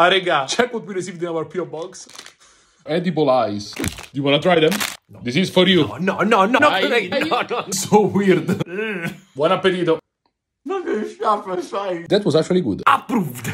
Ah, raga, check what we received in our PO box. Edible eyes. Do you wanna try them? This is for you. No, no, no, no, Ai, no, no. So weird. Buon appetito. That was actually good. Approved.